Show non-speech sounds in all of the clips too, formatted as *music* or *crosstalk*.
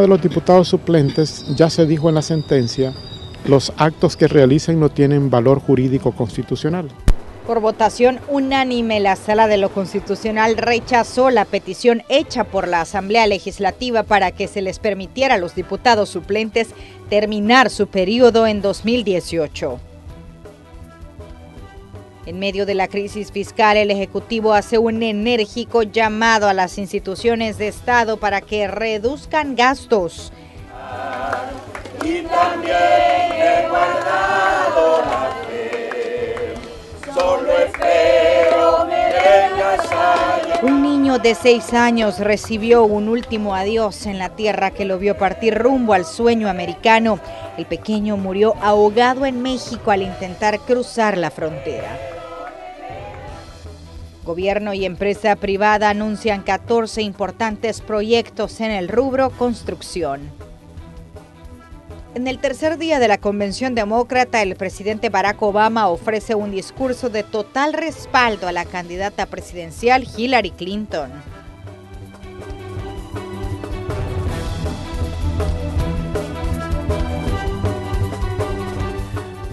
de los diputados suplentes ya se dijo en la sentencia, los actos que realicen no tienen valor jurídico constitucional. Por votación unánime, la Sala de lo Constitucional rechazó la petición hecha por la Asamblea Legislativa para que se les permitiera a los diputados suplentes terminar su periodo en 2018. En medio de la crisis fiscal, el Ejecutivo hace un enérgico llamado a las instituciones de Estado para que reduzcan gastos. Y también he guardado la fe, solo espero Un niño de seis años recibió un último adiós en la tierra que lo vio partir rumbo al sueño americano. El pequeño murió ahogado en México al intentar cruzar la frontera. Gobierno y empresa privada anuncian 14 importantes proyectos en el rubro construcción. En el tercer día de la convención demócrata, el presidente Barack Obama ofrece un discurso de total respaldo a la candidata presidencial Hillary Clinton.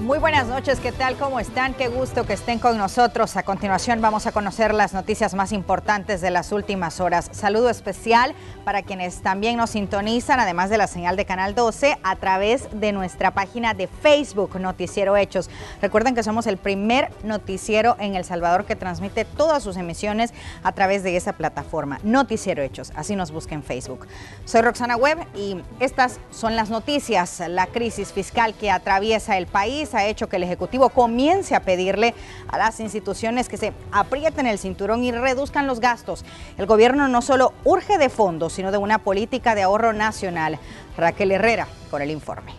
Muy buenas noches, ¿qué tal? ¿Cómo están? Qué gusto que estén con nosotros. A continuación vamos a conocer las noticias más importantes de las últimas horas. Saludo especial para quienes también nos sintonizan, además de la señal de Canal 12, a través de nuestra página de Facebook, Noticiero Hechos. Recuerden que somos el primer noticiero en El Salvador que transmite todas sus emisiones a través de esa plataforma, Noticiero Hechos. Así nos busquen en Facebook. Soy Roxana Webb y estas son las noticias. La crisis fiscal que atraviesa el país ha hecho que el Ejecutivo comience a pedirle a las instituciones que se aprieten el cinturón y reduzcan los gastos. El gobierno no solo urge de fondos, sino de una política de ahorro nacional. Raquel Herrera con el informe.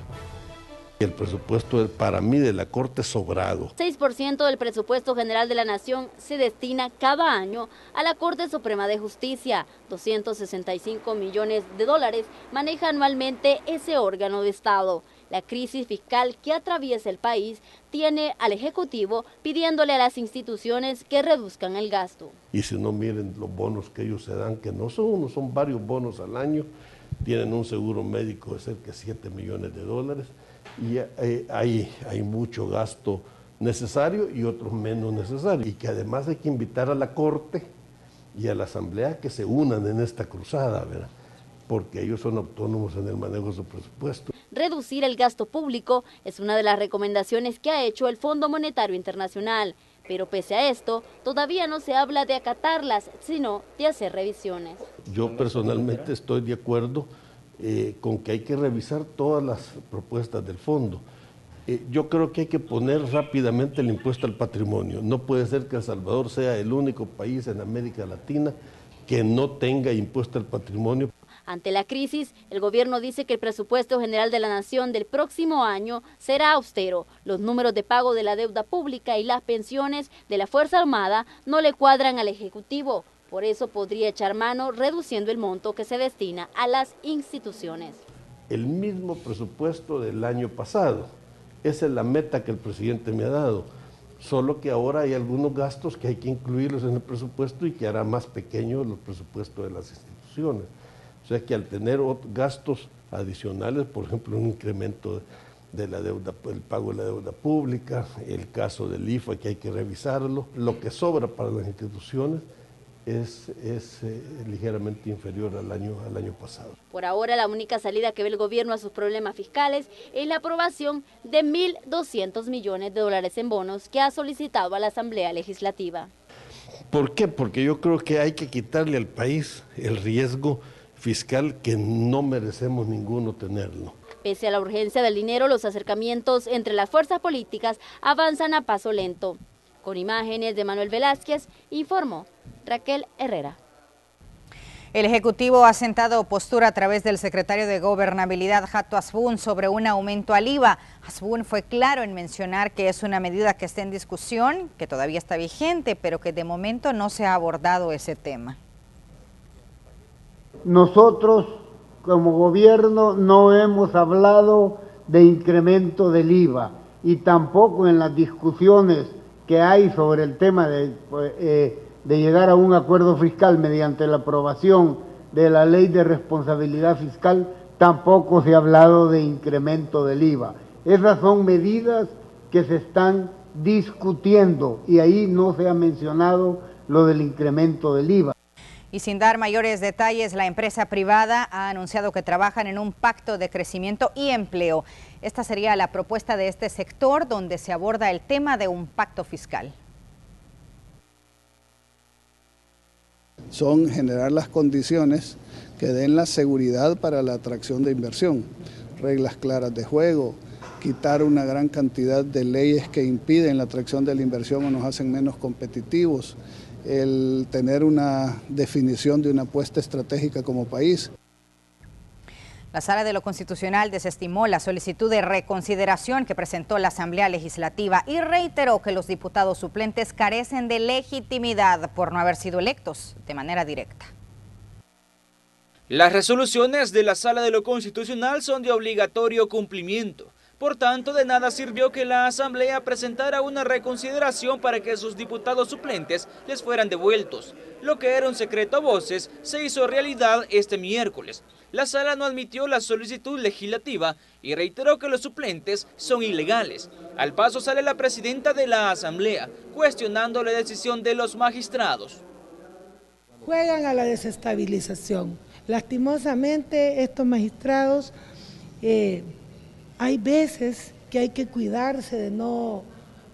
El presupuesto para mí de la Corte sobrado. 6% del presupuesto general de la Nación se destina cada año a la Corte Suprema de Justicia. 265 millones de dólares maneja anualmente ese órgano de Estado. La crisis fiscal que atraviesa el país tiene al Ejecutivo pidiéndole a las instituciones que reduzcan el gasto. Y si no miren los bonos que ellos se dan, que no son uno, son varios bonos al año, tienen un seguro médico de cerca de 7 millones de dólares y eh, hay, hay mucho gasto necesario y otros menos necesarios. Y que además hay que invitar a la Corte y a la Asamblea que se unan en esta cruzada, ¿verdad? Porque ellos son autónomos en el manejo de su presupuesto. Reducir el gasto público es una de las recomendaciones que ha hecho el Fondo Monetario Internacional. Pero pese a esto, todavía no se habla de acatarlas, sino de hacer revisiones. Yo personalmente estoy de acuerdo eh, con que hay que revisar todas las propuestas del fondo. Eh, yo creo que hay que poner rápidamente el impuesto al patrimonio. No puede ser que El Salvador sea el único país en América Latina que no tenga impuesto al patrimonio. Ante la crisis, el gobierno dice que el presupuesto general de la nación del próximo año será austero. Los números de pago de la deuda pública y las pensiones de la Fuerza Armada no le cuadran al Ejecutivo. Por eso podría echar mano reduciendo el monto que se destina a las instituciones. El mismo presupuesto del año pasado. Esa es la meta que el presidente me ha dado. Solo que ahora hay algunos gastos que hay que incluirlos en el presupuesto y que hará más pequeño los presupuestos de las instituciones. O sea que al tener gastos adicionales, por ejemplo, un incremento de la deuda, el pago de la deuda pública, el caso del IFA que hay que revisarlo, lo que sobra para las instituciones es, eh, ligeramente inferior al año, al año pasado. Por ahora la única salida que ve el gobierno a sus problemas fiscales es la aprobación de 1.200 millones de dólares en bonos que ha solicitado a la Asamblea Legislativa. ¿Por qué? Porque yo creo que hay que quitarle al país el riesgo fiscal que no merecemos ninguno tenerlo. Pese a la urgencia del dinero, los acercamientos entre las fuerzas políticas avanzan a paso lento. Con imágenes de Manuel Velázquez, informó Raquel Herrera. El Ejecutivo ha sentado postura a través del secretario de Gobernabilidad, Jato Asbun, sobre un aumento al IVA. Asbun fue claro en mencionar que es una medida que está en discusión, que todavía está vigente, pero que de momento no se ha abordado ese tema. Nosotros como gobierno no hemos hablado de incremento del IVA y tampoco en las discusiones que hay sobre el tema de, eh, de llegar a un acuerdo fiscal mediante la aprobación de la ley de responsabilidad fiscal, tampoco se ha hablado de incremento del IVA. Esas son medidas que se están discutiendo y ahí no se ha mencionado lo del incremento del IVA. Y sin dar mayores detalles, la empresa privada ha anunciado que trabajan en un pacto de crecimiento y empleo. Esta sería la propuesta de este sector donde se aborda el tema de un pacto fiscal. Son generar las condiciones que den la seguridad para la atracción de inversión, reglas claras de juego, quitar una gran cantidad de leyes que impiden la atracción de la inversión o nos hacen menos competitivos, el tener una definición de una apuesta estratégica como país. La Sala de lo Constitucional desestimó la solicitud de reconsideración que presentó la Asamblea Legislativa y reiteró que los diputados suplentes carecen de legitimidad por no haber sido electos de manera directa. Las resoluciones de la Sala de lo Constitucional son de obligatorio cumplimiento. Por tanto, de nada sirvió que la Asamblea presentara una reconsideración para que sus diputados suplentes les fueran devueltos. Lo que era un secreto a voces se hizo realidad este miércoles. La sala no admitió la solicitud legislativa y reiteró que los suplentes son ilegales. Al paso sale la presidenta de la Asamblea, cuestionando la decisión de los magistrados. Juegan a la desestabilización Lastimosamente estos magistrados, eh, hay veces que hay que cuidarse de no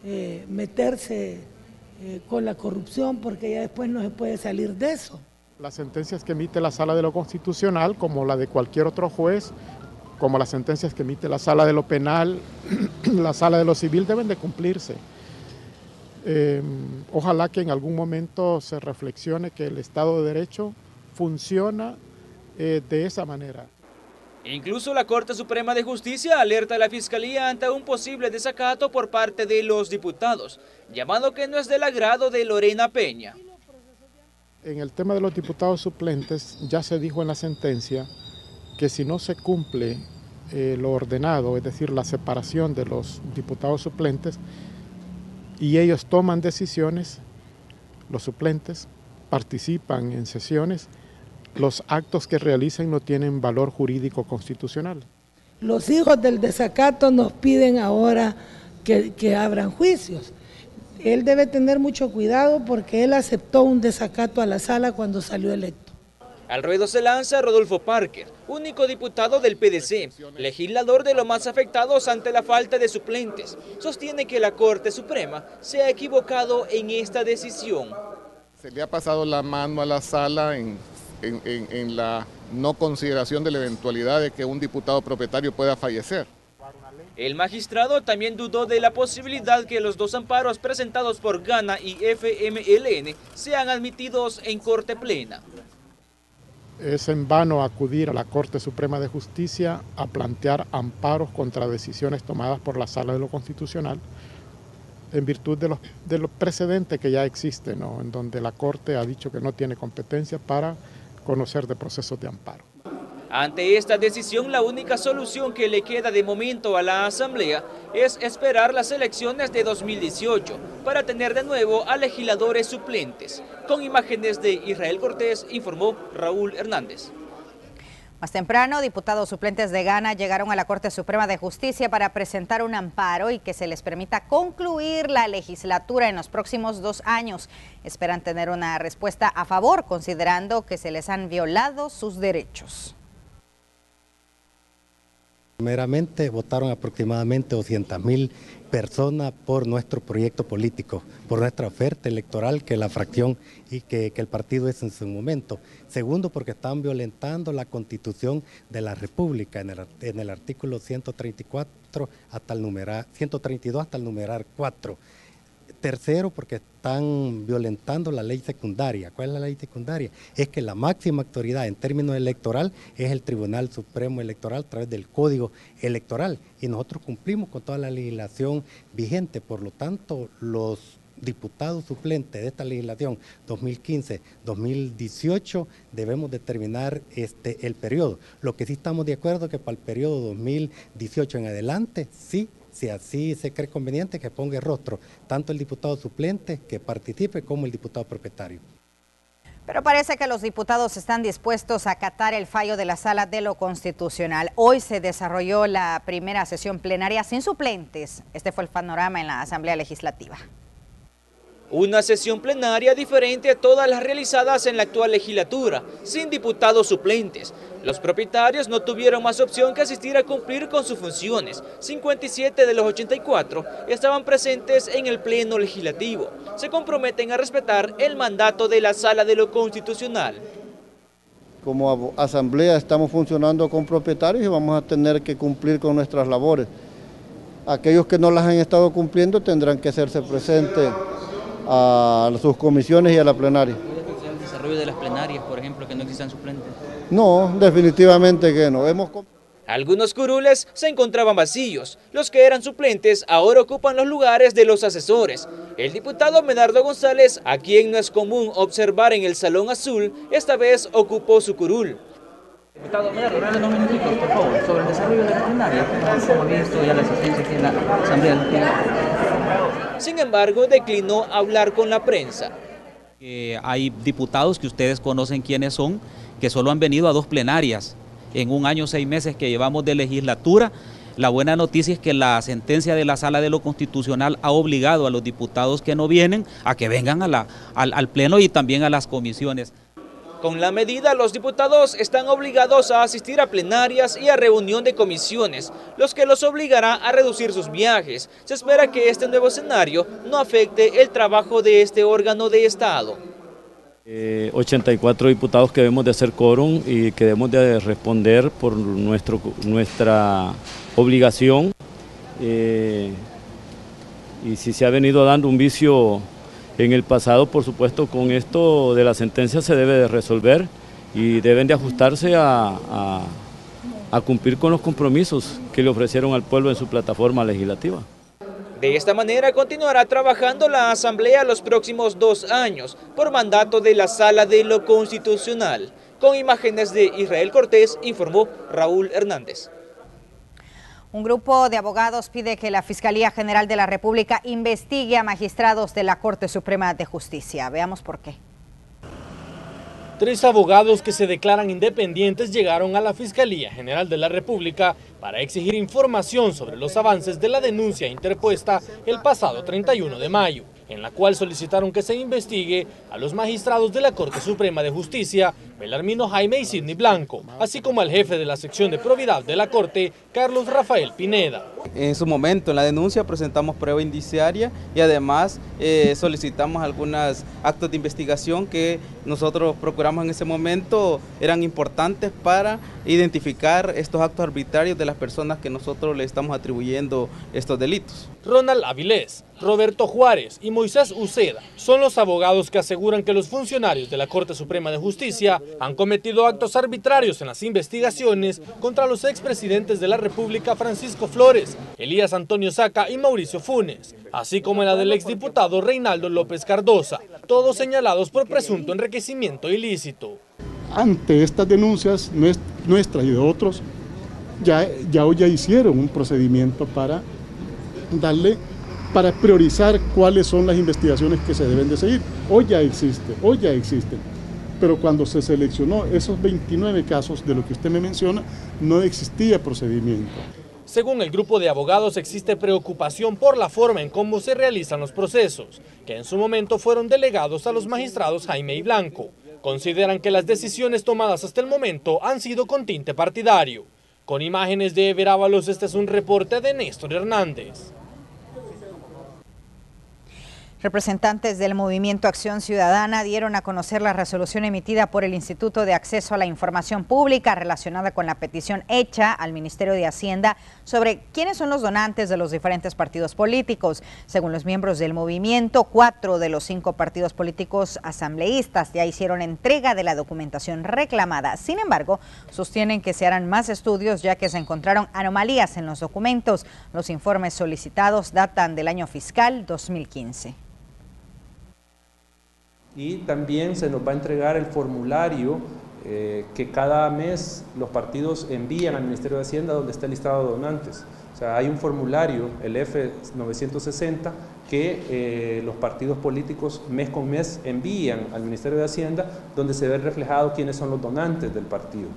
eh, meterse eh, con la corrupción porque ya después no se puede salir de eso. Las sentencias que emite la Sala de lo Constitucional, como la de cualquier otro juez, como las sentencias que emite la Sala de lo Penal, *clears throat* la Sala de lo Civil, deben de cumplirse. ojalá que en algún momento se reflexione que el Estado de Derecho funciona eh, de esa manera. Incluso la Corte Suprema de Justicia alerta a la Fiscalía ante un posible desacato por parte de los diputados, llamado que no es del agrado de Lorena Peña. En el tema de los diputados suplentes ya se dijo en la sentencia que si no se cumple eh, lo ordenado, es decir, la separación de los diputados suplentes, y ellos toman decisiones, los suplentes participan en sesiones, los actos que realicen no tienen valor jurídico constitucional. Los hijos del desacato nos piden ahora que, abran juicios. Él debe tener mucho cuidado porque él aceptó un desacato a la sala cuando salió electo. Al ruedo se lanza Rodolfo Parker, único diputado del PDC, legislador de los más afectados ante la falta de suplentes. Sostiene que la Corte Suprema se ha equivocado en esta decisión. Se le ha pasado la mano a la sala en en, la no consideración de la eventualidad de que un diputado propietario pueda fallecer. El magistrado también dudó de la posibilidad que los dos amparos presentados por Gana y FMLN sean admitidos en Corte Plena. Es en vano acudir a la Corte Suprema de Justicia a plantear amparos contra decisiones tomadas por la Sala de lo Constitucional en virtud de los, de los precedentes que ya existen, en donde la Corte ha dicho que no tiene competencia para conocer de procesos de amparo. Ante esta decisión, la única solución que le queda de momento a la Asamblea es esperar las elecciones de 2018 para tener de nuevo a legisladores suplentes. Con imágenes de Israel Cortés, informó Raúl Hernández. Más temprano, diputados suplentes de Ghana llegaron a la Corte Suprema de Justicia para presentar un amparo y que se les permita concluir la legislatura en los próximos dos años. Esperan tener una respuesta a favor, considerando que se les han violado sus derechos. Primeramente votaron aproximadamente 200 mil personas por nuestro proyecto político, por nuestra oferta electoral que la fracción y que, el partido es en su momento. Segundo, porque están violentando la constitución de la República en el, artículo 134 hasta el numerar, 132 hasta el numerar 4 Tercero, porque están violentando la ley secundaria. ¿Cuál es la ley secundaria? Es que la máxima autoridad en términos electoral es el Tribunal Supremo Electoral a través del Código Electoral. Y nosotros cumplimos con toda la legislación vigente. Por lo tanto, los diputados suplentes de esta legislación 2015-2018 debemos determinar este, el periodo. Lo que sí estamos de acuerdo es que para el periodo 2018 en adelante sí si así se cree conveniente, que ponga rostro tanto el diputado suplente que participe como el diputado propietario. Pero parece que los diputados están dispuestos a acatar el fallo de la Sala de lo Constitucional. Hoy se desarrolló la primera sesión plenaria sin suplentes. Este fue el panorama en la Asamblea Legislativa. Una sesión plenaria diferente a todas las realizadas en la actual legislatura, sin diputados suplentes. Los propietarios no tuvieron más opción que asistir a cumplir con sus funciones. 57 de los 84 estaban presentes en el pleno legislativo. Se comprometen a respetar el mandato de la Sala de lo Constitucional. Como asamblea estamos funcionando con propietarios y vamos a tener que cumplir con nuestras labores. Aquellos que no las han estado cumpliendo tendrán que hacerse presentes a sus comisiones y a la plenaria. ¿Puede el desarrollo de las plenarias, por ejemplo, que no existan suplentes? No, definitivamente que no. Hemos... Algunos curules se encontraban vacíos. Los que eran suplentes ahora ocupan los lugares de los asesores. El diputado Menardo González, a quien no es común observar en el Salón Azul, esta vez ocupó su curul. Diputado Menardo, unos minutitos, por favor, sobre el desarrollo de la plenaria. ¿Cómo ha visto ya la asistencia aquí en la Asamblea? Sin embargo, declinó hablar con la prensa. Eh, hay diputados que ustedes conocen quiénes son, que solo han venido a dos plenarias en un año, seis meses que llevamos de legislatura. La buena noticia es que la sentencia de la Sala de lo Constitucional ha obligado a los diputados que no vienen a que vengan a la, al, al Pleno y también a las comisiones. Con la medida, los diputados están obligados a asistir a plenarias y a reunión de comisiones, los que los obligará a reducir sus viajes. Se espera que este nuevo escenario no afecte el trabajo de este órgano de Estado. 84 eh, diputados que debemos de hacer quórum y que debemos de responder por nuestro, nuestra obligación. Eh, y si se ha venido dando un vicio en el pasado, por supuesto, con esto de la sentencia se debe de resolver y deben de ajustarse a, a, cumplir con los compromisos que le ofrecieron al pueblo en su plataforma legislativa. De esta manera continuará trabajando la Asamblea los próximos dos años por mandato de la Sala de lo Constitucional. Con imágenes de Israel Cortés, informó Raúl Hernández. Un grupo de abogados pide que la Fiscalía General de la República investigue a magistrados de la Corte Suprema de Justicia. Veamos por qué. Tres abogados que se declaran independientes llegaron a la Fiscalía General de la República para exigir información sobre los avances de la denuncia interpuesta el pasado 31 de mayo en la cual solicitaron que se investigue a los magistrados de la Corte Suprema de Justicia, Belarmino Jaime y Sidney Blanco, así como al jefe de la sección de probidad de la Corte, Carlos Rafael Pineda. En su momento, en la denuncia, presentamos prueba indiciaria y además eh, solicitamos algunos actos de investigación que nosotros procuramos en ese momento eran importantes para identificar estos actos arbitrarios de las personas que nosotros le estamos atribuyendo estos delitos. Ronald Avilés, Roberto Juárez y Moisés Uceda son los abogados que aseguran que los funcionarios de la Corte Suprema de Justicia han cometido actos arbitrarios en las investigaciones contra los expresidentes de la República Francisco Flores, Elías Antonio Saca y Mauricio Funes, así como la del exdiputado Reinaldo López Cardosa, todos señalados por presunto enriquecimiento ilícito. Ante estas denuncias nuestras y de otros, ya, ya ya hicieron un procedimiento para darle para priorizar cuáles son las investigaciones que se deben de seguir. Hoy ya existe, hoy ya existen. Pero cuando se seleccionó esos 29 casos de lo que usted me menciona, no existía procedimiento. Según el grupo de abogados existe preocupación por la forma en cómo se realizan los procesos, que en su momento fueron delegados a los magistrados Jaime y Blanco. Consideran que las decisiones tomadas hasta el momento han sido con tinte partidario. Con imágenes de Verábalos, este es un reporte de Néstor Hernández. Representantes del Movimiento Acción Ciudadana dieron a conocer la resolución emitida por el Instituto de Acceso a la Información Pública relacionada con la petición hecha al Ministerio de Hacienda sobre quiénes son los donantes de los diferentes partidos políticos. Según los miembros del movimiento, cuatro de los cinco partidos políticos asambleístas ya hicieron entrega de la documentación reclamada. Sin embargo, sostienen que se harán más estudios ya que se encontraron anomalías en los documentos. Los informes solicitados datan del año fiscal 2015 y también se nos va a entregar el formulario eh, que cada mes los partidos envían al Ministerio de Hacienda donde está el listado de donantes. O sea, hay un formulario, el F960, que eh, los partidos políticos mes con mes envían al Ministerio de Hacienda donde se ve reflejado quiénes son los donantes del partido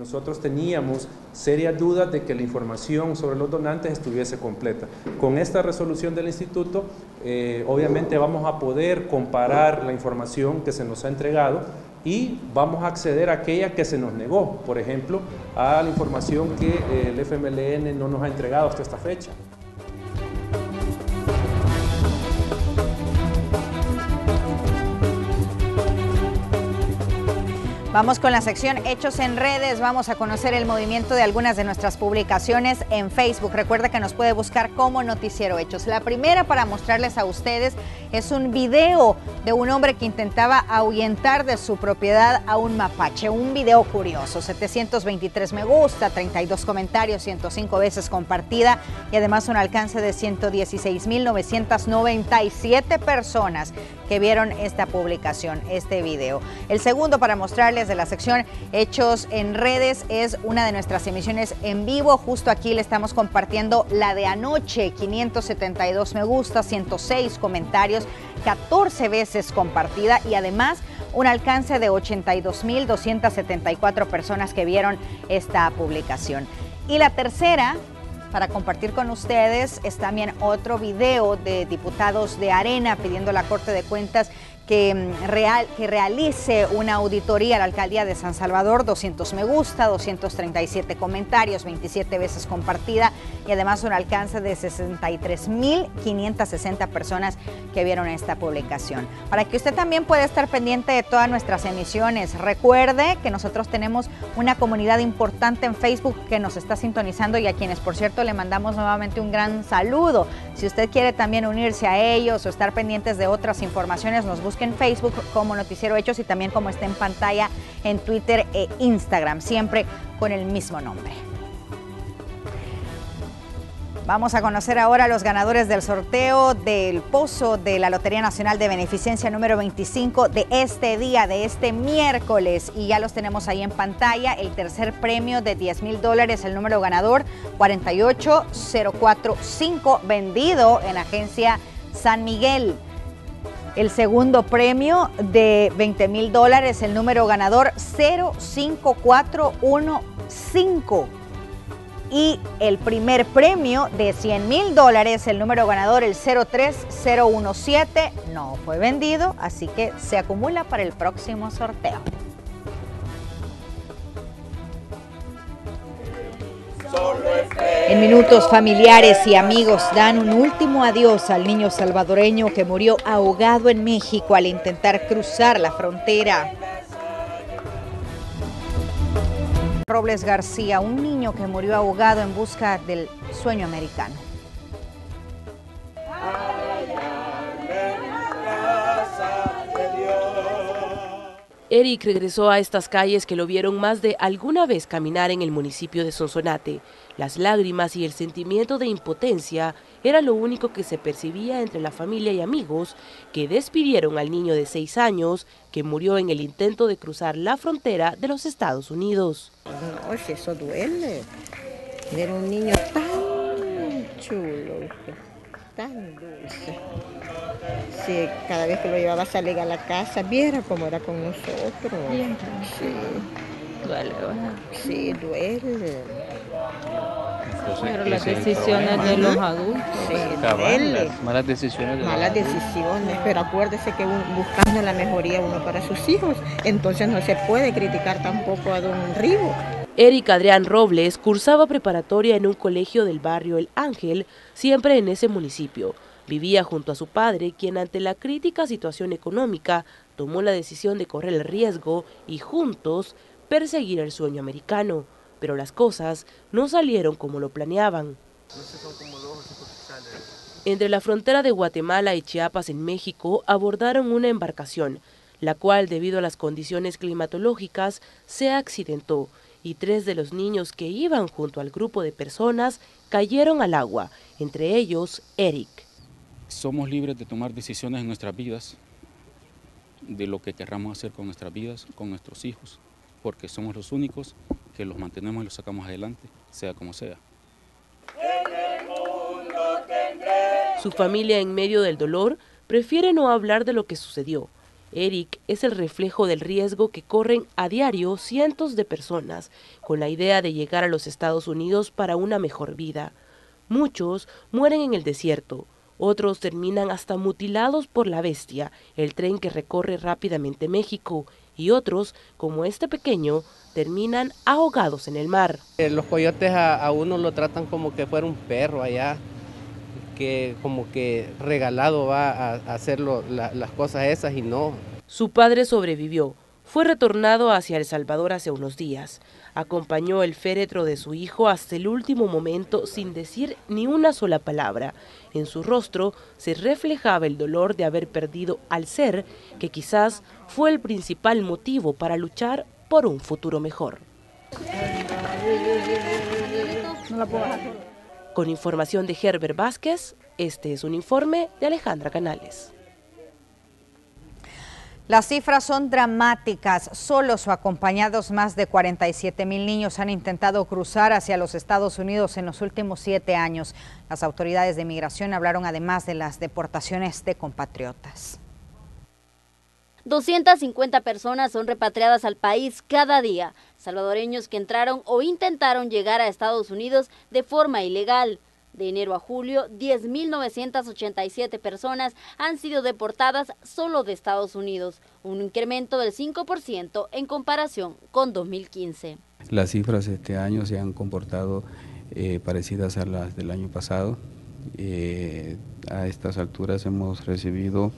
nosotros teníamos serias dudas de que la información sobre los donantes estuviese completa. Con esta resolución del instituto, eh, obviamente vamos a poder comparar la información que se nos ha entregado y vamos a acceder a aquella que se nos negó, por ejemplo, a la información que eh, el FMLN no nos ha entregado hasta esta fecha. Vamos con la sección Hechos en redes. Vamos a conocer el movimiento de algunas de nuestras publicaciones en Facebook. Recuerda que nos puede buscar como Noticiero Hechos. La primera para mostrarles a ustedes es un video de un hombre que intentaba ahuyentar de su propiedad a un mapache. Un video curioso. 723 me gusta, 32 comentarios, 105 veces compartida y además un alcance de 116.997 personas que vieron esta publicación, este video. El segundo para mostrarles de la sección Hechos en redes es una de nuestras emisiones en vivo. Justo aquí le estamos compartiendo la de anoche, 572 me gusta, 106 comentarios, 14 veces compartida y además un alcance de 82.274 personas que vieron esta publicación. Y la tercera para compartir con ustedes. Es también otro video de diputados de Arena pidiendo a la Corte de Cuentas que, mm, real, que realice una auditoría a la alcaldía de San Salvador, 200 me gusta, 237 comentarios, 27 veces compartida y además un alcance de 63.560 personas que vieron esta publicación. Para que usted también pueda estar pendiente de todas nuestras emisiones, recuerde que nosotros tenemos una comunidad importante en Facebook que nos está sintonizando y a quienes, por cierto, le mandamos nuevamente un gran saludo. Si usted quiere también unirse a ellos o estar pendientes de otras informaciones, nos busca en Facebook como Noticiero Hechos y también como está en pantalla en Twitter e Instagram, siempre con el mismo nombre. Vamos a conocer ahora los ganadores del sorteo del pozo de la Lotería Nacional de Beneficencia número 25 de este día, de este miércoles. Y ya los tenemos ahí en pantalla. El tercer premio de 10 mil dólares, el número ganador 48045, vendido en agencia San Miguel. El segundo premio de 20 mil dólares, el número ganador 05415. Y el primer premio de 100 mil dólares, el número ganador el 03017, no fue vendido, así que se acumula para el próximo sorteo. En minutos, familiares y amigos dan un último adiós al niño salvadoreño que murió ahogado en México al intentar cruzar la frontera. Robles García, un niño que murió ahogado en busca del sueño americano. Eric regresó a estas calles que lo vieron más de alguna vez caminar en el municipio de Sonsonate. Las lágrimas y el sentimiento de impotencia era lo único que se percibía entre la familia y amigos que despidieron al niño de seis años que murió en el intento de cruzar la frontera de los Estados Unidos. No, eso duele. Era un niño tan chulo, tan dulce. Sí, cada vez que lo llevaba a salir a la casa, viera cómo era con nosotros. Sí. Duele, ¿verdad? Sí, duele. Pero las decisiones de los adultos. Sí. Las malas decisiones de Malas decisiones, pero acuérdese que un- buscando la mejoría uno para sus hijos, entonces no se puede criticar tampoco a don Rigo. Eric Adrián Robles cursaba preparatoria en un colegio del barrio El Ángel, siempre en ese municipio. Vivía junto a su padre, quien ante la crítica situación económica tomó la decisión de correr el riesgo y juntos perseguir el sueño americano. Pero las cosas no salieron como lo planeaban. Entre la frontera de Guatemala y Chiapas en México abordaron una embarcación, la cual debido a las condiciones climatológicas se accidentó y tres de los niños que iban junto al grupo de personas cayeron al agua, entre ellos Eric. Somos libres de tomar decisiones en nuestras vidas, de lo que querramos hacer con nuestras vidas, con nuestros hijos. porque somos los únicos que los mantenemos y los sacamos adelante, sea como sea. Su familia en medio del dolor prefiere no hablar de lo que sucedió. Eric es el reflejo del riesgo que corren a diario cientos de personas con la idea de llegar a los Estados Unidos para una mejor vida. Muchos mueren en el desierto, otros terminan hasta mutilados por la bestia, el tren que recorre rápidamente México, y otros, como este pequeño, terminan ahogados en el mar. Eh, los coyotes a, uno lo tratan como que fuera un perro allá, que como que regalado va a, hacer las cosas esas y no. Su padre sobrevivió, fue retornado hacia El Salvador hace unos días. Acompañó el féretro de su hijo hasta el último momento sin decir ni una sola palabra. En su rostro se reflejaba el dolor de haber perdido al ser que quizás fue el principal motivo para luchar por un futuro mejor. Con información de Herbert Vázquez, este es un informe de Alejandra Canales. Las cifras son dramáticas. Solos o acompañados, más de 47 mil niños han intentado cruzar hacia los Estados Unidos en los últimos siete años. Las autoridades de migración hablaron además de las deportaciones de compatriotas. 250 personas son repatriadas al país cada día, salvadoreños que entraron o intentaron llegar a Estados Unidos de forma ilegal. De enero a julio, 10.987 personas han sido deportadas solo de Estados Unidos, un incremento del 5% en comparación con 2015. Las cifras este año se han comportado eh, parecidas a las del año pasado. Eh, a estas alturas hemos recibido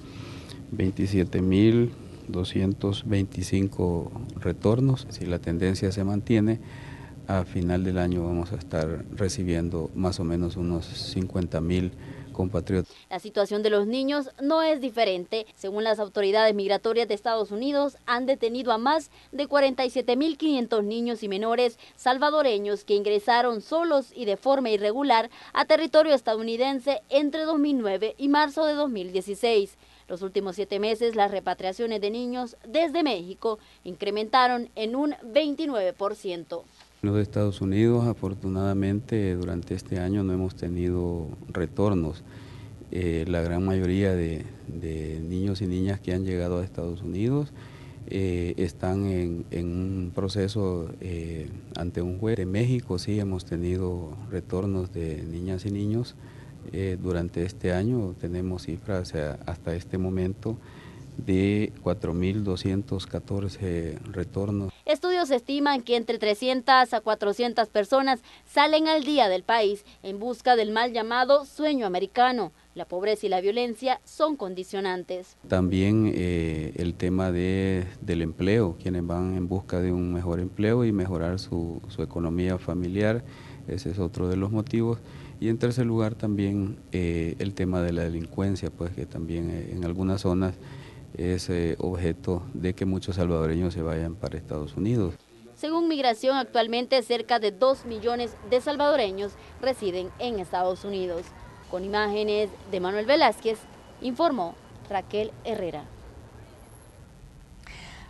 27.225 retornos. Si la tendencia se mantiene, a final del año vamos a estar recibiendo más o menos unos 50 mil compatriotas. La situación de los niños no es diferente. Según las autoridades migratorias de Estados Unidos, han detenido a más de 47.500 niños y menores salvadoreños que ingresaron solos y de forma irregular a territorio estadounidense entre 2009 y marzo de 2016. Los últimos siete meses, las repatriaciones de niños desde México incrementaron en un 29%. Los Estados Unidos, afortunadamente, durante este año no hemos tenido retornos. Eh, la gran mayoría de, niños y niñas que han llegado a Estados Unidos eh, están en, un proceso eh, ante un juez. De México sí hemos tenido retornos de niñas y niños. Durante este año tenemos cifras hasta este momento de 4.214 retornos. Estudios estiman que entre 300 a 400 personas salen al día del país en busca del mal llamado sueño americano. La pobreza y la violencia son condicionantes. También eh, el tema de, del empleo, quienes van en busca de un mejor empleo y mejorar su, su economía familiar, ese es otro de los motivos. Y en tercer lugar también eh, el tema de la delincuencia, pues que también eh, en algunas zonas es objeto de que muchos salvadoreños se vayan para Estados Unidos. Según Migración, actualmente cerca de 2 millones de salvadoreños residen en Estados Unidos. Con imágenes de Manuel Velázquez, informó Raquel Herrera.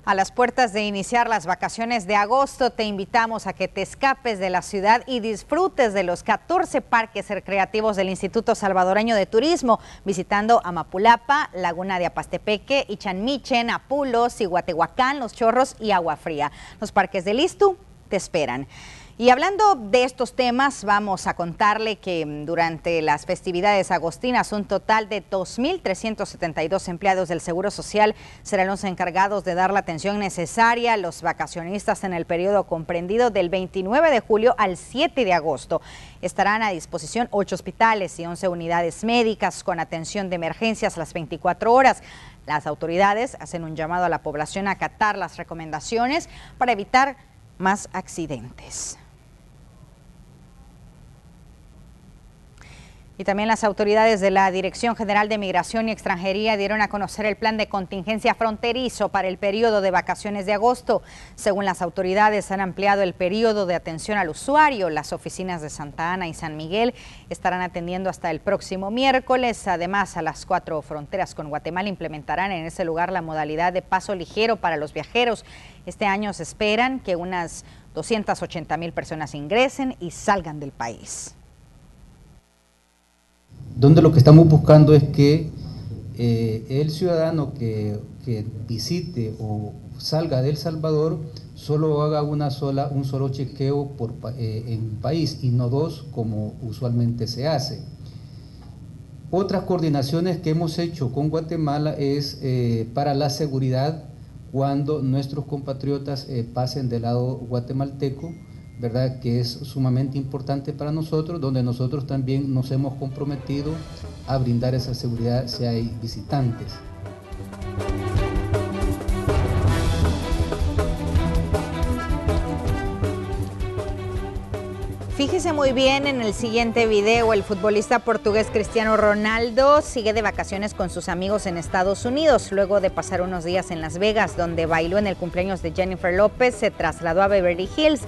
A las puertas de iniciar las vacaciones de agosto, te invitamos a que te escapes de la ciudad y disfrutes de los 14 parques recreativos del Instituto Salvadoreño de Turismo, visitando Amapulapa, Laguna de Apastepeque, Ichanmichen, Apulos, Iguatehuacán, Los Chorros y Agua Fría. Los parques de Listu te esperan. Y hablando de estos temas, vamos a contarle que mm, durante las festividades agostinas un total de 2.372 empleados del Seguro Social serán los encargados de dar la atención necesaria a los vacacionistas en el periodo comprendido del 29 de julio al 7 de agosto. Estarán a disposición ocho hospitales y 11 unidades médicas con atención de emergencias las 24 horas. Las autoridades hacen un llamado a la población a acatar las recomendaciones para evitar más accidentes. Y también las autoridades de la Dirección General de Migración y Extranjería dieron a conocer el plan de contingencia fronterizo para el periodo de vacaciones de agosto. Según las autoridades, han ampliado el periodo de atención al usuario. Las oficinas de Santa Ana y San Miguel estarán atendiendo hasta el próximo miércoles. Además, a las cuatro fronteras con Guatemala implementarán en ese lugar la modalidad de paso ligero para los viajeros. Este año se esperan que unas 280 mil personas ingresen y salgan del país donde lo que estamos buscando es que eh, el ciudadano que, visite o salga de El Salvador solo haga una sola, un solo chequeo por, eh, en país y no dos como usualmente se hace. Otras coordinaciones que hemos hecho con Guatemala es eh, para la seguridad cuando nuestros compatriotas pasen del lado guatemalteco, ¿verdad? que es sumamente importante para nosotros, donde nosotros también nos hemos comprometido a brindar esa seguridad si hay visitantes. Fíjese muy bien en el siguiente video, el futbolista portugués Cristiano Ronaldo sigue de vacaciones con sus amigos en Estados Unidos. Luego de pasar unos días en Las Vegas, donde bailó en el cumpleaños de Jennifer López, se trasladó a Beverly Hills.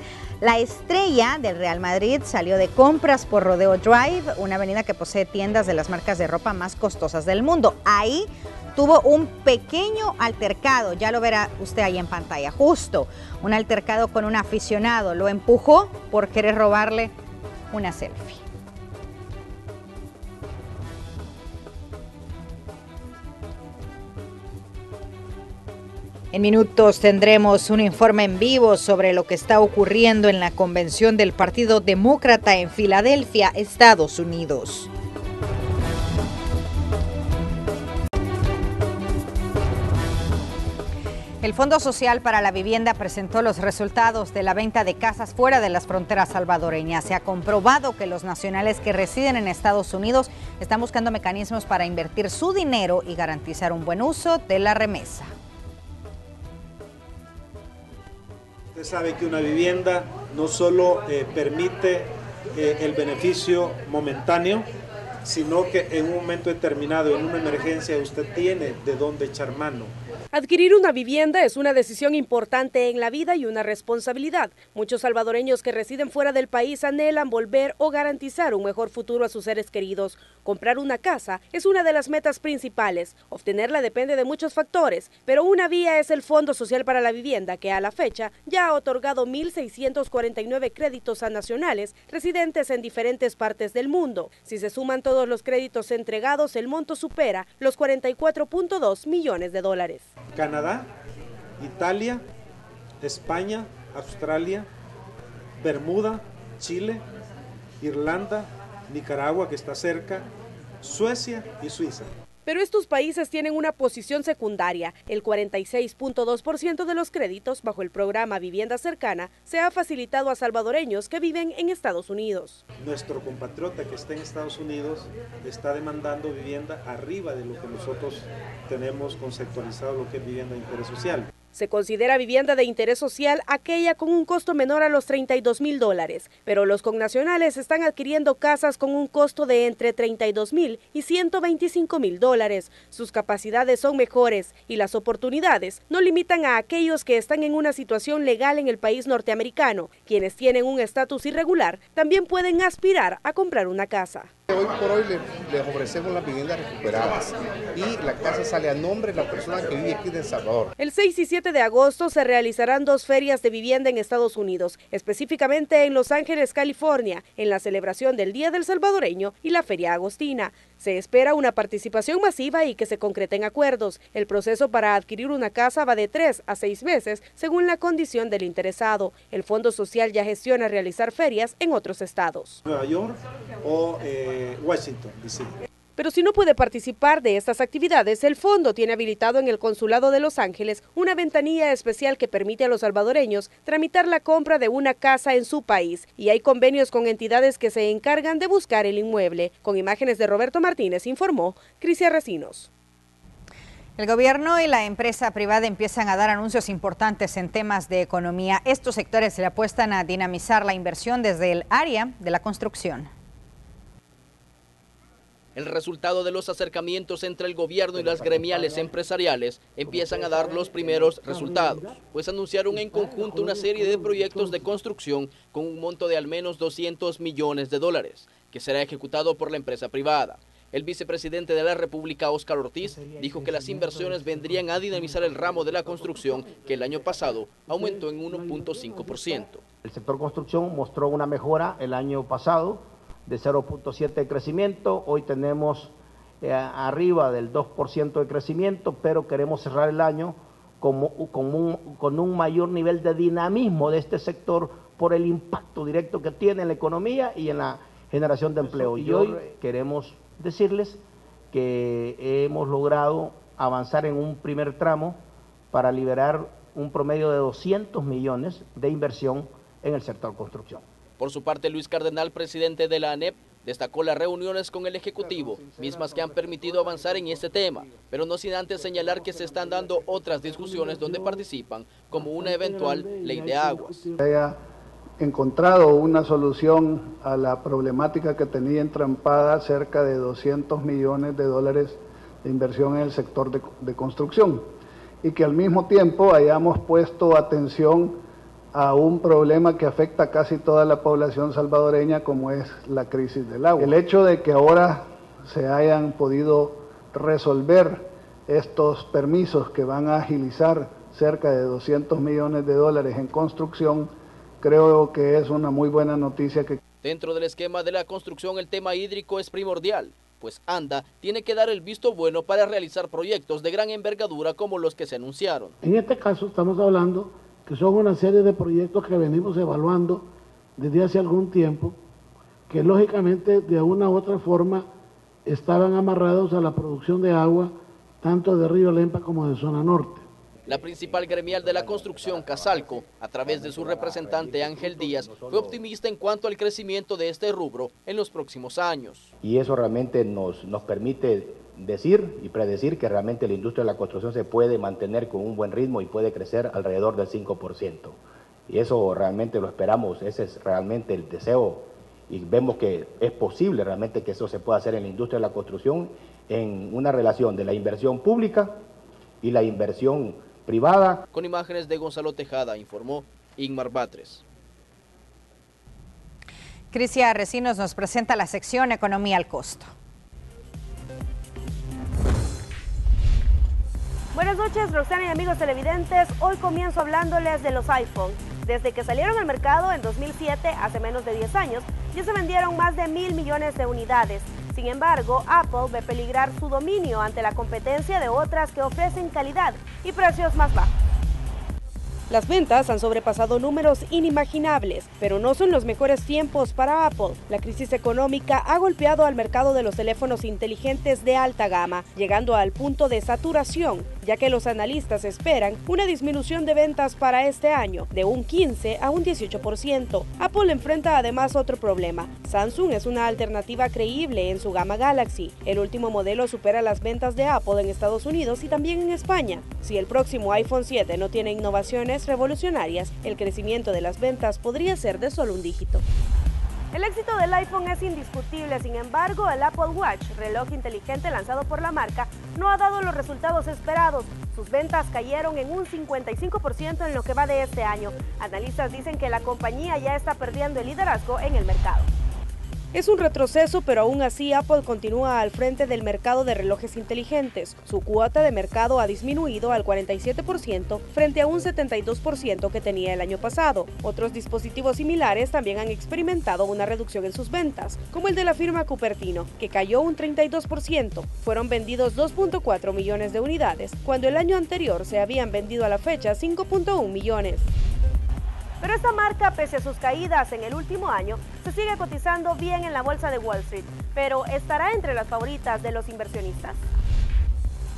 La estrella del Real Madrid salió de compras por Rodeo Drive, una avenida que posee tiendas de las marcas de ropa más costosas del mundo. Ahí tuvo un pequeño altercado, ya lo verá usted ahí en pantalla, justo un altercado con un aficionado, lo empujó por querer robarle una selfie. En minutos tendremos un informe en vivo sobre lo que está ocurriendo en la convención del Partido Demócrata en Filadelfia, Estados Unidos. El Fondo Social para la Vivienda presentó los resultados de la venta de casas fuera de las fronteras salvadoreñas. Se ha comprobado que los nacionales que residen en Estados Unidos están buscando mecanismos para invertir su dinero y garantizar un buen uso de la remesa. Usted sabe que una vivienda no solo eh, permite eh, el beneficio momentáneo, sino que en un momento determinado, en una emergencia, usted tiene de dónde echar mano. Adquirir una vivienda es una decisión importante en la vida y una responsabilidad. Muchos salvadoreños que residen fuera del país anhelan volver o garantizar un mejor futuro a sus seres queridos. Comprar una casa es una de las metas principales. Obtenerla depende de muchos factores, pero una vía es el Fondo Social para la Vivienda, que a la fecha ya ha otorgado 1.649 créditos a nacionales residentes en diferentes partes del mundo. Si se suman todos los créditos entregados, el monto supera los 44.2 millones de dólares. Canadá, Italia, España, Australia, Bermuda, Chile, Irlanda, Nicaragua que está cerca, Suecia y Suiza. Pero estos países tienen una posición secundaria. El 46.2% de los créditos bajo el programa Vivienda Cercana se ha facilitado a salvadoreños que viven en Estados Unidos. Nuestro compatriota que está en Estados Unidos está demandando vivienda arriba de lo que nosotros tenemos conceptualizado lo que es vivienda de interés social. Se considera vivienda de interés social aquella con un costo menor a los 32 mil dólares, pero los connacionales están adquiriendo casas con un costo de entre 32 mil y 125 mil dólares. Sus capacidades son mejores y las oportunidades no limitan a aquellos que están en una situación legal en el país norteamericano. Quienes tienen un estatus irregular también pueden aspirar a comprar una casa. Hoy por hoy les, ofrecemos las viviendas recuperadas y la casa sale a nombre de la persona que vive aquí en El Salvador. El 6 y 7 de agosto se realizarán dos ferias de vivienda en Estados Unidos, específicamente en Los Ángeles, California, en la celebración del Día del Salvadoreño y la Feria Agostina. Se espera una participación masiva y que se concreten acuerdos. El proceso para adquirir una casa va de tres a seis meses según la condición del interesado. El Fondo Social ya gestiona realizar ferias en otros estados. Nueva York o eh, Washington, pero si no puede participar de estas actividades, el fondo tiene habilitado en el Consulado de Los Ángeles una ventanilla especial que permite a los salvadoreños tramitar la compra de una casa en su país y hay convenios con entidades que se encargan de buscar el inmueble. Con imágenes de Roberto Martínez informó Crisia Recinos. El gobierno y la empresa privada empiezan a dar anuncios importantes en temas de economía. Estos sectores le apuestan a dinamizar la inversión desde el área de la construcción. El resultado de los acercamientos entre el gobierno y las gremiales empresariales empiezan a dar los primeros resultados, pues anunciaron en conjunto una serie de proyectos de construcción con un monto de al menos 200 millones de dólares, que será ejecutado por la empresa privada. El vicepresidente de la República, Óscar Ortiz, dijo que las inversiones vendrían a dinamizar el ramo de la construcción, que el año pasado aumentó en 1.5%. El sector construcción mostró una mejora el año pasado de 0.7 de crecimiento, hoy tenemos eh, arriba del 2% de crecimiento, pero queremos cerrar el año con, con, un, con un mayor nivel de dinamismo de este sector por el impacto directo que tiene en la economía y en la generación de empleo. Y hoy queremos decirles que hemos logrado avanzar en un primer tramo para liberar un promedio de 200 millones de inversión en el sector construcción. Por su parte, Luis Cardenal, presidente de la ANEP, destacó las reuniones con el Ejecutivo, mismas que han permitido avanzar en este tema, pero no sin antes señalar que se están dando otras discusiones donde participan, como una eventual ley de aguas. Encontrado una solución a la problemática que tenía entrampada cerca de 200 millones de dólares de inversión en el sector de, construcción y que al mismo tiempo hayamos puesto atención a un problema que afecta a casi toda la población salvadoreña como es la crisis del agua. El hecho de que ahora se hayan podido resolver estos permisos que van a agilizar cerca de 200 millones de dólares en construcción creo que es una muy buena noticia que... Dentro del esquema de la construcción el tema hídrico es primordial, pues ANDA tiene que dar el visto bueno para realizar proyectos de gran envergadura como los que se anunciaron. En este caso estamos hablando que son una serie de proyectos que venimos evaluando desde hace algún tiempo, que lógicamente de una u otra forma estaban amarrados a la producción de agua tanto de Río Lempa como de zona norte. La principal gremial de la construcción, Casalco, a través de su representante Ángel Díaz, fue optimista en cuanto al crecimiento de este rubro en los próximos años. Y eso realmente nos, nos permite decir y predecir que realmente la industria de la construcción se puede mantener con un buen ritmo y puede crecer alrededor del 5%. Y eso realmente lo esperamos, ese es realmente el deseo y vemos que es posible realmente que eso se pueda hacer en la industria de la construcción en una relación de la inversión pública y la inversión privada. Con imágenes de Gonzalo Tejada, informó Ingmar Batres. Crisia Recinos nos presenta la sección Economía al Costo. Buenas noches, Roxana y amigos televidentes. Hoy comienzo hablándoles de los iPhone. Desde que salieron al mercado en 2007, hace menos de 10 años, ya se vendieron más de mil millones de unidades. Sin embargo, Apple ve peligrar su dominio ante la competencia de otras que ofrecen calidad y precios más bajos. Las ventas han sobrepasado números inimaginables, pero no son los mejores tiempos para Apple. La crisis económica ha golpeado al mercado de los teléfonos inteligentes de alta gama, llegando al punto de saturación, ya que los analistas esperan una disminución de ventas para este año de un 15 a un 18%. Apple enfrenta además otro problema. Samsung es una alternativa creíble en su gama Galaxy. El último modelo supera las ventas de Apple en Estados Unidos y también en España. Si el próximo iPhone 7 no tiene innovaciones, revolucionarias, el crecimiento de las ventas podría ser de solo un dígito. El éxito del iPhone es indiscutible, sin embargo, el Apple Watch, reloj inteligente lanzado por la marca, no ha dado los resultados esperados. Sus ventas cayeron en un 55% en lo que va de este año. Analistas dicen que la compañía ya está perdiendo el liderazgo en el mercado. Es un retroceso, pero aún así Apple continúa al frente del mercado de relojes inteligentes. Su cuota de mercado ha disminuido al 47% frente a un 72% que tenía el año pasado. Otros dispositivos similares también han experimentado una reducción en sus ventas, como el de la firma Cupertino, que cayó un 32%. Fueron vendidos 2.4 millones de unidades, cuando el año anterior se habían vendido a la fecha 5.1 millones. Pero esta marca, pese a sus caídas en el último año, se sigue cotizando bien en la bolsa de Wall Street, pero estará entre las favoritas de los inversionistas.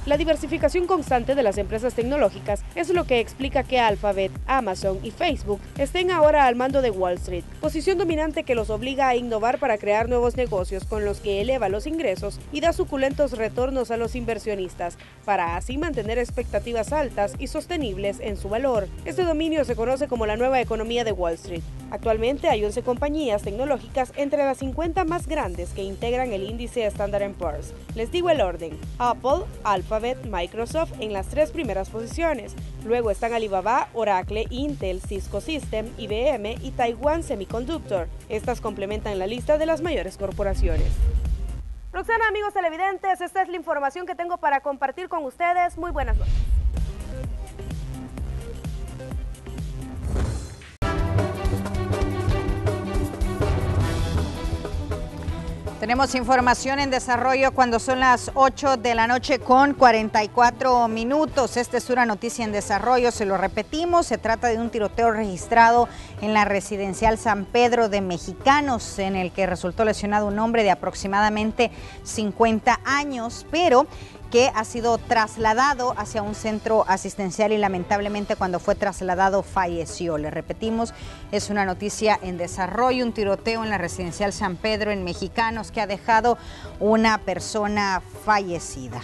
La diversificación constante de las empresas tecnológicas es lo que explica que Alphabet, Amazon y Facebook estén ahora al mando de Wall Street, posición dominante que los obliga a innovar para crear nuevos negocios con los que eleva los ingresos y da suculentos retornos a los inversionistas, para así mantener expectativas altas y sostenibles en su valor. Este dominio se conoce como la nueva economía de Wall Street. Actualmente hay 11 compañías tecnológicas entre las 50 más grandes que integran el índice Standard Poor's. Les digo el orden. Apple, Alphabet, Microsoft en las tres primeras posiciones. Luego están Alibaba, Oracle, Intel, Cisco System, IBM y Taiwan Semiconductor. Estas complementan la lista de las mayores corporaciones. Roxana, amigos televidentes, esta es la información que tengo para compartir con ustedes. Muy buenas noches. Tenemos información en desarrollo cuando son las 8 de la noche con 44 minutos. Esta es una noticia en desarrollo, se lo repetimos. Se trata de un tiroteo registrado en la residencial San Pedro de Mexicanos, en el que resultó lesionado un hombre de aproximadamente 50 años, pero que ha sido trasladado hacia un centro asistencial y lamentablemente cuando fue trasladado falleció. Le repetimos, es una noticia en desarrollo, un tiroteo en la residencial San Pedro en Mexicanos que ha dejado una persona fallecida.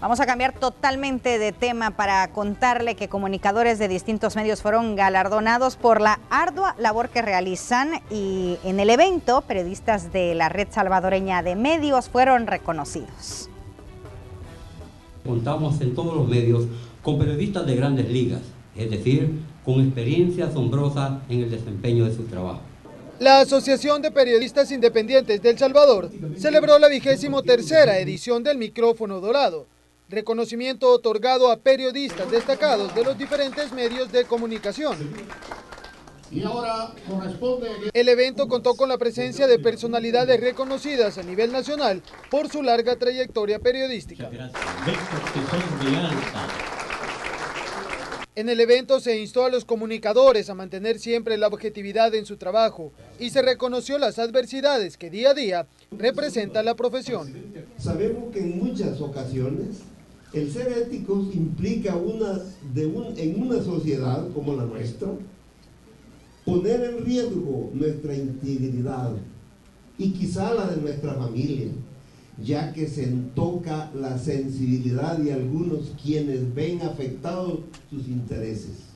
Vamos a cambiar totalmente de tema para contarle que comunicadores de distintos medios fueron galardonados por la ardua labor que realizan y en el evento periodistas de la Red Salvadoreña de Medios fueron reconocidos. Contamos en todos los medios con periodistas de grandes ligas, es decir, con experiencia asombrosa en el desempeño de su trabajo. La Asociación de Periodistas Independientes de El Salvador celebró la vigésimo tercera edición del Micrófono Dorado, reconocimiento otorgado a periodistas destacados de los diferentes medios de comunicación. Y ahora corresponde... El evento contó con la presencia de personalidades reconocidas a nivel nacional por su larga trayectoria periodística. En el evento se instó a los comunicadores a mantener siempre la objetividad en su trabajo y se reconoció las adversidades que día a día representa la profesión. Sabemos que en muchas ocasiones el ser éticos implica una, de un, en una sociedad como la nuestra poner en riesgo nuestra integridad y quizá la de nuestra familia, ya que se toca la sensibilidad de algunos quienes ven afectados sus intereses.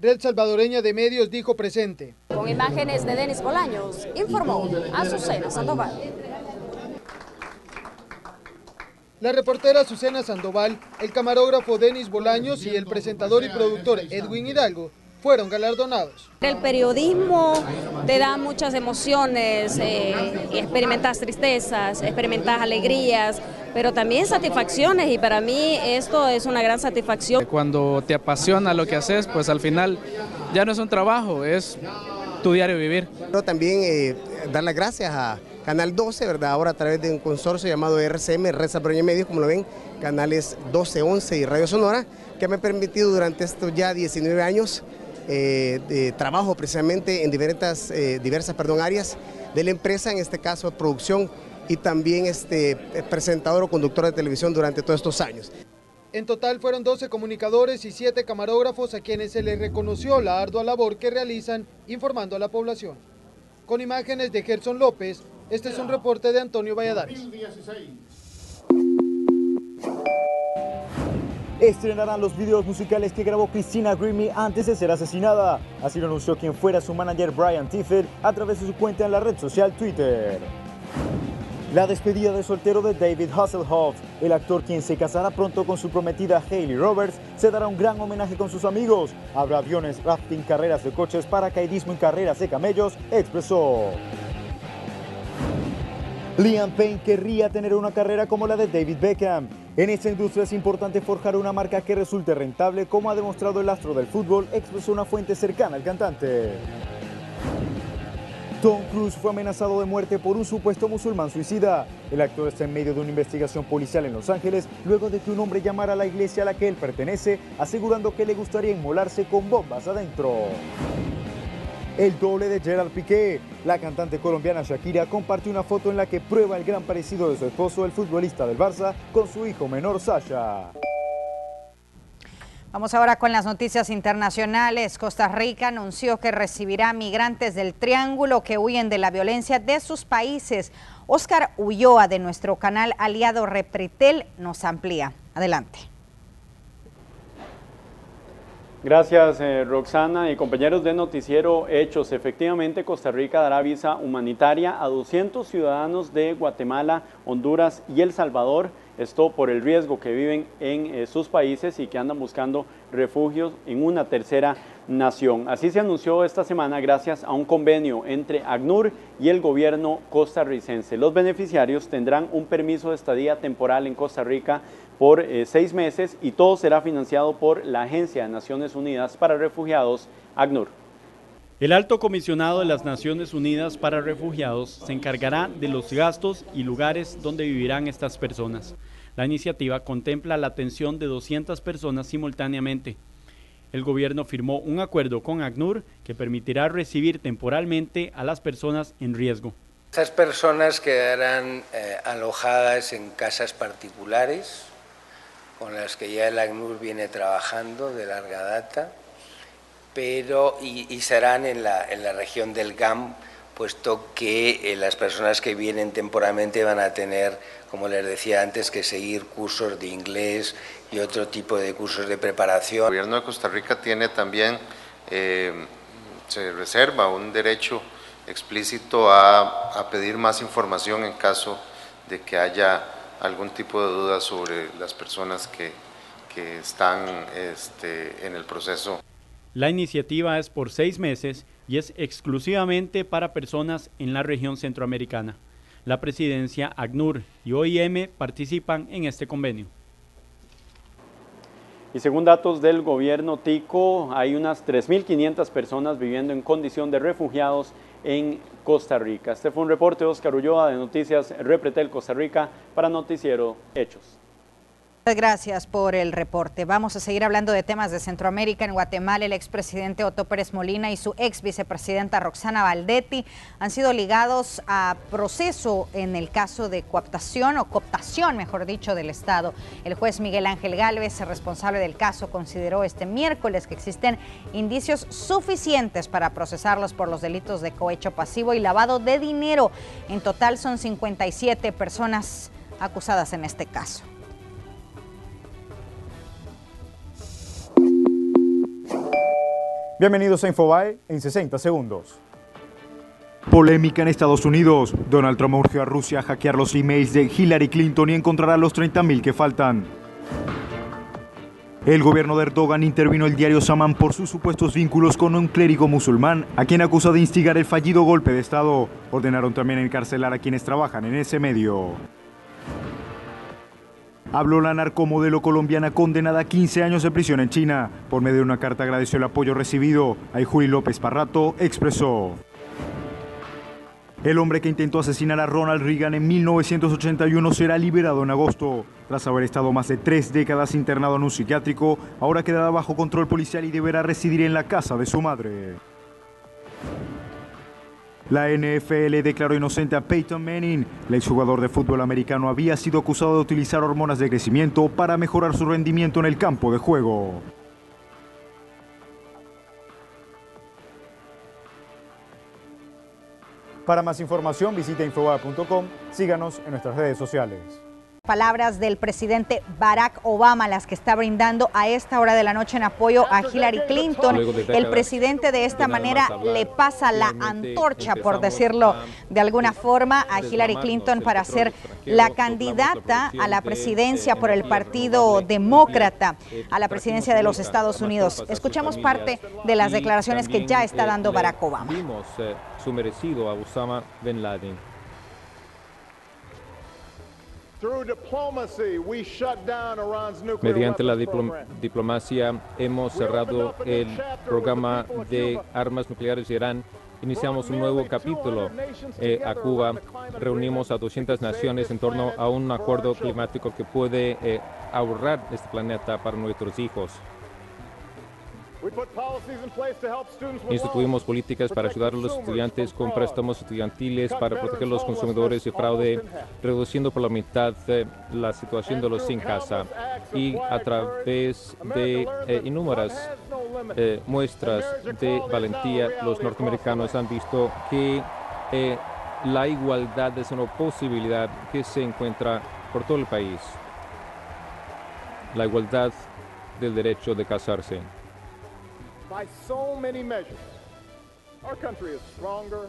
Red Salvadoreña de Medios dijo presente. Con imágenes de Denis Bolaños, informó Azucena Sandoval. La reportera Azucena Sandoval, el camarógrafo Denis Bolaños y el presentador y productor Edwin Hidalgo fueron galardonados. El periodismo te da muchas emociones, eh, experimentas tristezas, experimentas alegrías, pero también satisfacciones y para mí esto es una gran satisfacción. Cuando te apasiona lo que haces, pues al final ya no es un trabajo, es tu diario vivir. Pero también eh, dar las gracias a Canal 12, ¿verdad? Ahora a través de un consorcio llamado RCM, Red Salvadoreña Medios, como lo ven, canales 12, 11 y Radio Sonora, que me ha permitido durante estos ya 19 años eh, de trabajo precisamente en diversas, eh, diversas perdón, áreas de la empresa, en este caso producción y también este, presentador o conductor de televisión durante todos estos años. En total fueron 12 comunicadores y 7 camarógrafos a quienes se les reconoció la ardua labor que realizan informando a la población. Con imágenes de Gerson López, este es un reporte de Antonio Valladares. Estrenarán los videos musicales que grabó Christina Grimmie antes de ser asesinada. Así lo anunció quien fuera su manager Brian Tifford a través de su cuenta en la red social Twitter. La despedida de soltero de David Hasselhoff, el actor quien se casará pronto con su prometida Hayley Roberts, se dará un gran homenaje con sus amigos. Habrá aviones, rafting, carreras de coches, paracaidismo y carreras de camellos, expresó. Liam Payne querría tener una carrera como la de David Beckham. En esta industria es importante forjar una marca que resulte rentable, como ha demostrado el astro del fútbol, expresó una fuente cercana al cantante. Tom Cruise fue amenazado de muerte por un supuesto musulmán suicida. El actor está en medio de una investigación policial en Los Ángeles luego de que un hombre llamara a la iglesia a la que él pertenece, asegurando que le gustaría inmolarse con bombas adentro. El doble de Gerard Piqué. La cantante colombiana Shakira compartió una foto en la que prueba el gran parecido de su esposo, el futbolista del Barça, con su hijo menor Sasha. Vamos ahora con las noticias internacionales. Costa Rica anunció que recibirá migrantes del Triángulo que huyen de la violencia de sus países. Oscar Ulloa de nuestro canal aliado Repretel nos amplía. Adelante. Gracias, eh, Roxana y compañeros de Noticiero Hechos. Efectivamente, Costa Rica dará visa humanitaria a 200 ciudadanos de Guatemala, Honduras y El Salvador. Esto por el riesgo que viven en eh, sus países y que andan buscando refugios en una tercera nación. Así se anunció esta semana gracias a un convenio entre ACNUR y el gobierno costarricense. Los beneficiarios tendrán un permiso de estadía temporal en Costa Rica por eh, seis meses y todo será financiado por la Agencia de Naciones Unidas para Refugiados, ACNUR. El alto comisionado de las Naciones Unidas para Refugiados se encargará de los gastos y lugares donde vivirán estas personas. La iniciativa contempla la atención de 200 personas simultáneamente. El gobierno firmó un acuerdo con ACNUR que permitirá recibir temporalmente a las personas en riesgo. Estas personas quedarán eh, alojadas en casas particulares con las que ya el ACNUR viene trabajando de larga data, pero y, serán en la, en la, región del GAM, puesto que eh, las personas que vienen temporalmente van a tener, como les decía antes, que seguir cursos de inglés y otro tipo de cursos de preparación. El gobierno de Costa Rica tiene también, eh, se reserva un derecho explícito a, a pedir más información en caso de que haya algún tipo de duda sobre las personas que, que están este, en el proceso. La iniciativa es por seis meses y es exclusivamente para personas en la región centroamericana. La presidencia ACNUR y OIM participan en este convenio. Y según datos del gobierno Tico, hay unas 3.500 personas viviendo en condición de refugiados en Costa Rica. Este fue un reporte de Oscar Ulloa de Noticias Repretel Costa Rica para Noticiero Hechos. Gracias por el reporte. Vamos a seguir hablando de temas de Centroamérica. En Guatemala, el expresidente Otto Pérez Molina y su ex vicepresidenta Roxana Valdetti han sido ligados a proceso en el caso de cooptación o cooptación, mejor dicho, del Estado. El juez Miguel Ángel Gálvez, responsable del caso, consideró este miércoles que existen indicios suficientes para procesarlos por los delitos de cohecho pasivo y lavado de dinero. En total son 57 personas acusadas en este caso. Bienvenidos a Infobae en 60 segundos. Polémica en Estados Unidos. Donald Trump urgió a Rusia a hackear los emails de Hillary Clinton y encontrará los 30.000 que faltan. El gobierno de Erdogan intervino el diario Saman por sus supuestos vínculos con un clérigo musulmán, a quien acusa de instigar el fallido golpe de Estado. Ordenaron también encarcelar a quienes trabajan en ese medio. Habló la narcomodelo colombiana condenada a 15 años de prisión en China. Por medio de una carta agradeció el apoyo recibido. Juli López Parrato expresó. El hombre que intentó asesinar a Ronald Reagan en 1981 será liberado en agosto. Tras haber estado más de tres décadas internado en un psiquiátrico, ahora quedará bajo control policial y deberá residir en la casa de su madre. La NFL declaró inocente a Peyton Manning. El exjugador de fútbol americano había sido acusado de utilizar hormonas de crecimiento para mejorar su rendimiento en el campo de juego. Para más información visita infoba.com, síganos en nuestras redes sociales. Palabras del presidente Barack Obama, las que está brindando a esta hora de la noche en apoyo a Hillary Clinton. El presidente de esta manera le pasa la antorcha, por decirlo de alguna forma, a Hillary Clinton para ser la candidata a la presidencia por el Partido Demócrata a la presidencia de los Estados Unidos. Escuchamos parte de las declaraciones que ya está dando Barack Obama. Eh, su merecido a Osama Bin Laden. Mediante la diplomacia hemos cerrado el programa de armas nucleares de Irán. Iniciamos un nuevo capítulo eh, a Cuba. Reunimos a 200 naciones en torno a un acuerdo climático que puede eh, ahorrar este planeta para nuestros hijos. Instituimos políticas para ayudar a los estudiantes con préstamos estudiantiles, para proteger a los consumidores de fraude, reduciendo por la mitad eh, la situación de los sin casa. Y a través de eh, innumerables eh, muestras de valentía, los norteamericanos han visto que la igualdad es una posibilidad que se encuentra por todo el país. La igualdad del derecho de casarse.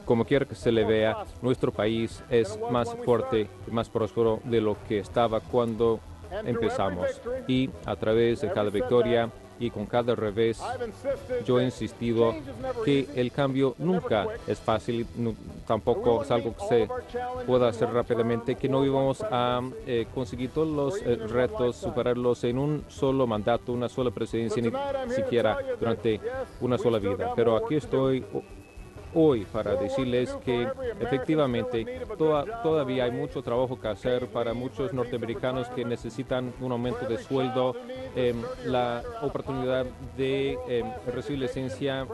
Como quiera que se le vea, nuestro país es más fuerte y más próspero de lo que estaba cuando empezamos. Y a través de cada victoria, y con cada revés yo he insistido que el cambio nunca es fácil, tampoco es algo que se pueda hacer rápidamente, que no íbamos a eh, conseguir todos los eh, retos, superarlos en un solo mandato, una sola presidencia, ni siquiera durante una sola vida. Pero aquí estoy hoy para decirles que efectivamente todavía hay mucho trabajo que hacer para muchos norteamericanos que necesitan un aumento de sueldo, em, la oportunidad de em, recibir licencia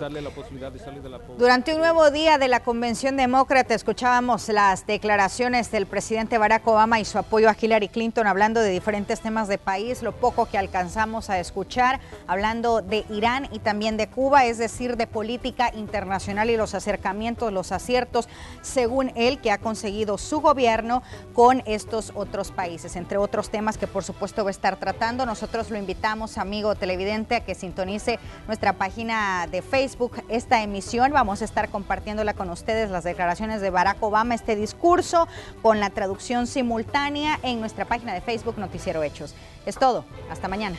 darle la de salir de la Durante un nuevo día de la Convención Demócrata escuchábamos las declaraciones del presidente Barack Obama y su apoyo a Hillary Clinton hablando de diferentes temas de país, lo poco que alcanzamos a escuchar, hablando de Irán y también de Cuba, es decir, de política internacional y los acercamientos, los aciertos, según él, que ha conseguido su gobierno con estos otros países, entre otros temas que por supuesto va a estar tratando. Nosotros lo invitamos, amigo televidente, a que sintonice nuestra de Facebook esta emisión. Vamos a estar compartiéndola con ustedes las declaraciones de Barack Obama, este discurso con la traducción simultánea en nuestra página de Facebook Noticiero Hechos. Es todo. Hasta mañana.